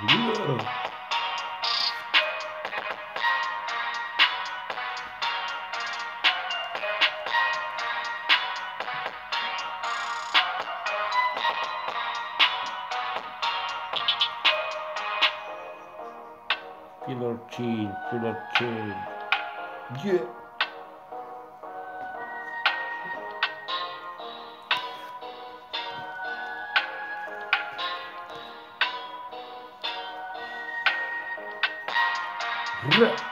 Yeah. Killer chain, killer chain. Yeah. 그래.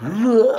了